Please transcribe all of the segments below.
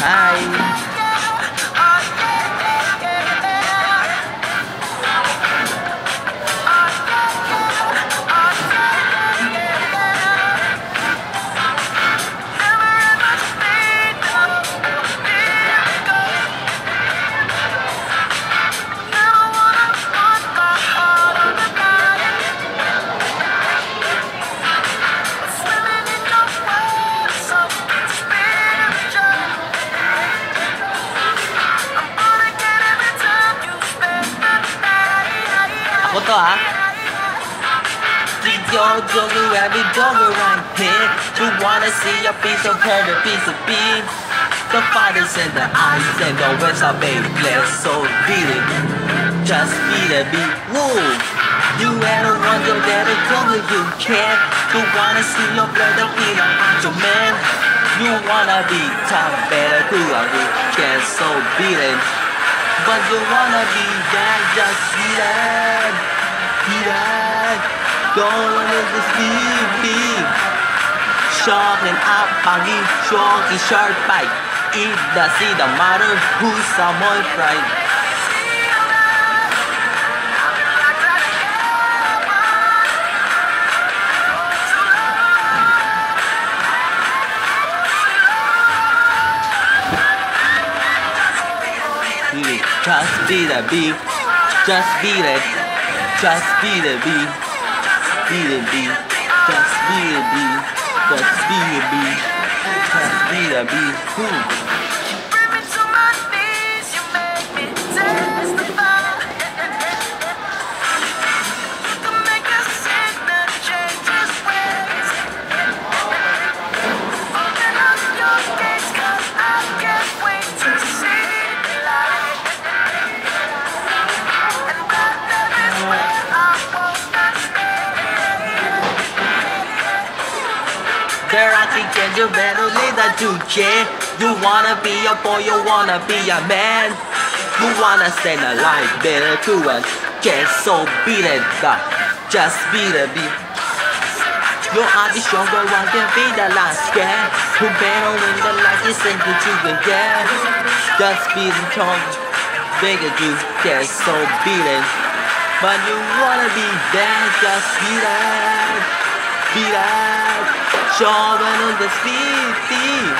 Hi. Ako to ha. Yo, jogger, rabbit, jogger, right here. You wanna see a piece of a piece of beef. The fighters and the eyes and the west are made less so beat it. Just beat it, beat woo. You a wonder that a jungle you can. You wanna see your brother be a macho man. You wanna be top, better do a weekend, so beat it. But you wanna be that, just beat it. Beat it. Don't let this beat, beat. Shock and up, buggy, shock and sharp bite. It doesn't matter who's someone right. Just beat it, beat. Just beat it, just. Beat it, beat. Just beat it, beat. Just beat it, beat. Just beat it, beat. Who? There I think that you better that to change. You wanna be a boy, you wanna be a man. You wanna stand alive, better to us. Get so beat it up, just beat it, beat. You are the stronger one, can be the last guy. Who better win the luckiest thing that you can get. Just beat it, strong, bigger you get so beat it. But you wanna be there, just beat it, beat it. Short on the speed, speed.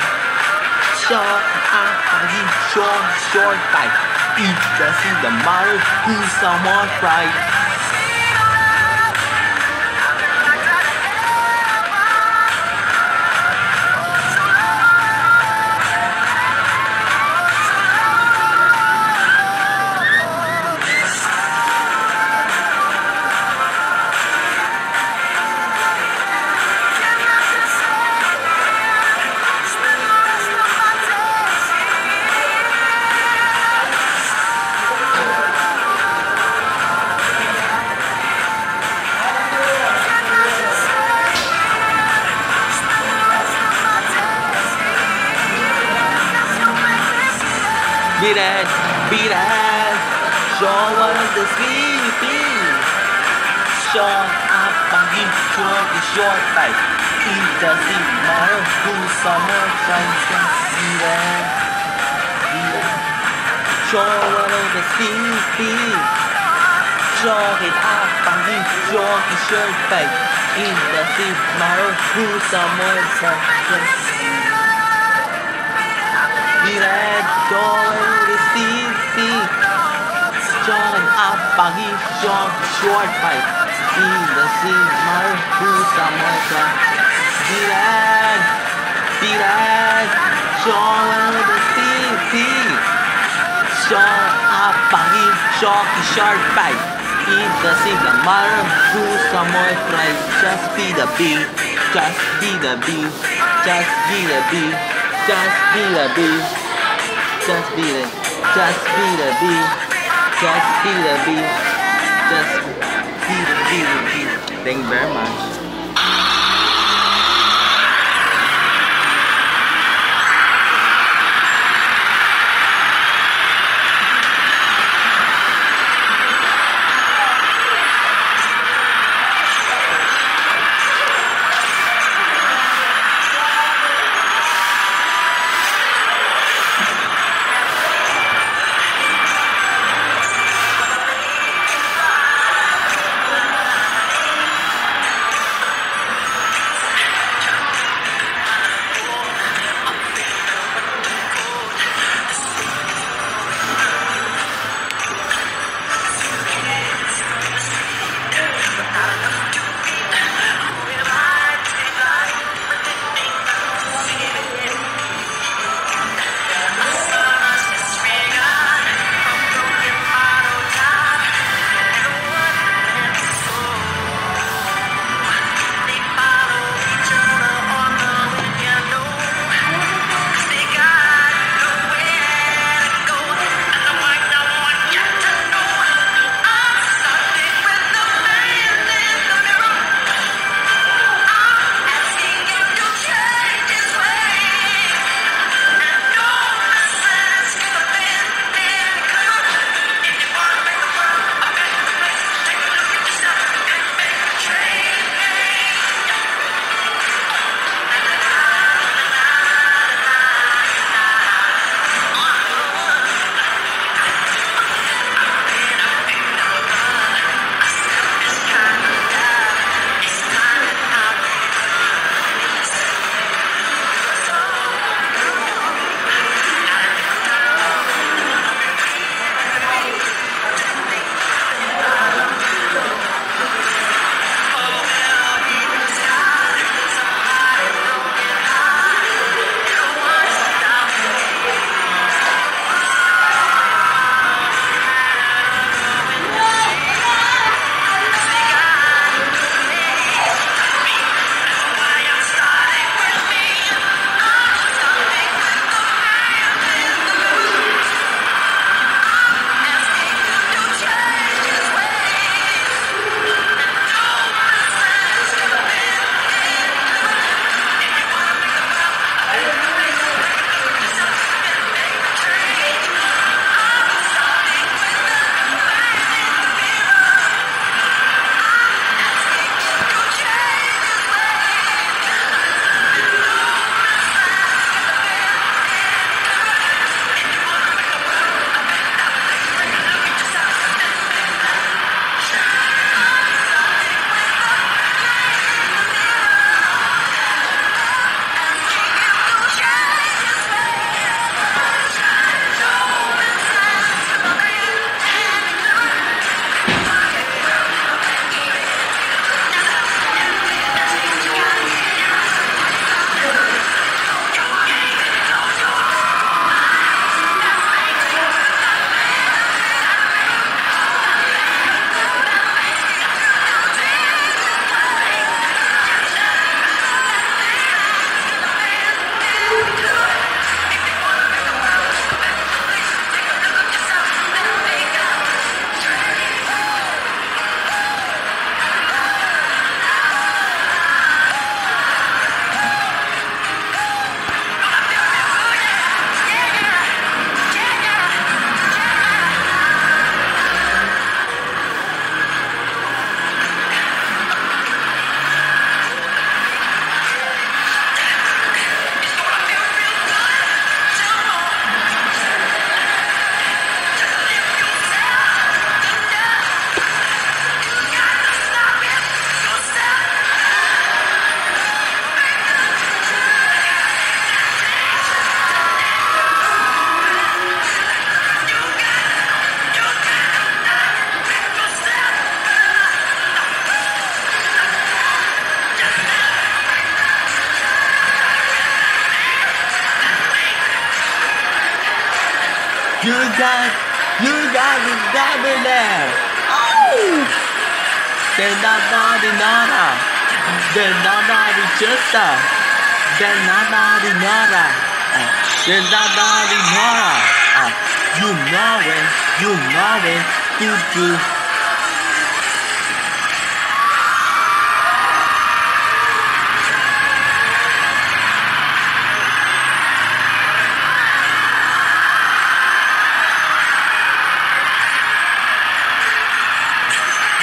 Short, ah, he short, short bite. It doesn't matter who someone right. Beat it, beat it. Show one of the speed. Short up, buggy, short, the short bite. It doesn't matter who someone tries to beat it. Beat it. Show one of the speed. Short it up, buggy, short, the short bite. It doesn't matter who someone tries to Beat it, going to see, see. Buggy, short, short bite. In the sea, my who someone can. Beat it, beat it. John to see, see. Short up, buggy, short, short bite. In the sea, the mother who someone can. Just be the beat, just be the beat, just be the beat. Just be the beat. Just be the, just be the beat. Just be the beat. Just be the beat. Thank you very much. You got, you got the double there. Oh! Then not naughty nada. Then not naughty justa. Then not naughty nada. Then not naughty nada. Uh, you know it, you know it, do do.